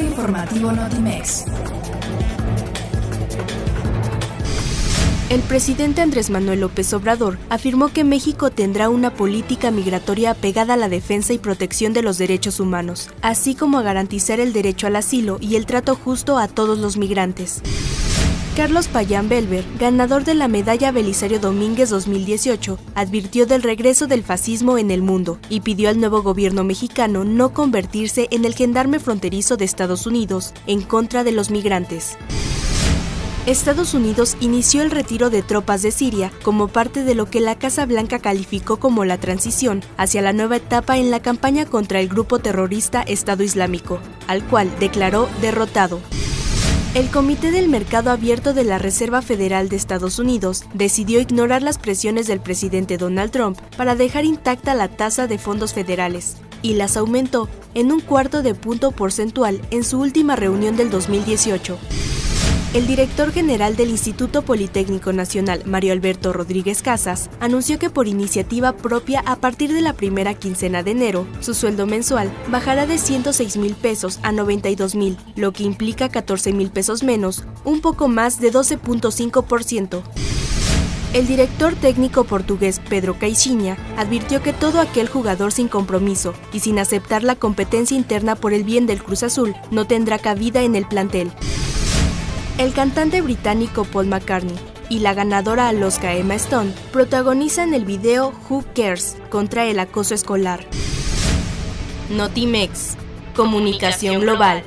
informativo. El presidente Andrés Manuel López Obrador afirmó que México tendrá una política migratoria apegada a la defensa y protección de los derechos humanos, así como a garantizar el derecho al asilo y el trato justo a todos los migrantes. Carlos Payán Belver, ganador de la medalla Belisario Domínguez 2018, advirtió del regreso del fascismo en el mundo y pidió al nuevo gobierno mexicano no convertirse en el gendarme fronterizo de Estados Unidos en contra de los migrantes. Estados Unidos inició el retiro de tropas de Siria como parte de lo que la Casa Blanca calificó como la transición hacia la nueva etapa en la campaña contra el grupo terrorista Estado Islámico, al cual declaró derrotado. El Comité del Mercado Abierto de la Reserva Federal de Estados Unidos decidió ignorar las presiones del presidente Donald Trump para dejar intacta la tasa de fondos federales y las aumentó en un cuarto de punto porcentual en su última reunión del 2018. El director general del Instituto Politécnico Nacional, Mario Alberto Rodríguez Casas, anunció que por iniciativa propia a partir de la primera quincena de enero, su sueldo mensual bajará de 106 mil pesos a 92 mil, lo que implica 14 mil pesos menos, un poco más de 12.5%. El director técnico portugués Pedro Caixinha advirtió que todo aquel jugador sin compromiso y sin aceptar la competencia interna por el bien del Cruz Azul no tendrá cabida en el plantel. El cantante británico Paul McCartney y la ganadora al Oscar Emma Stone protagonizan el video Who Cares contra el acoso escolar. Notimex, Comunicación Global.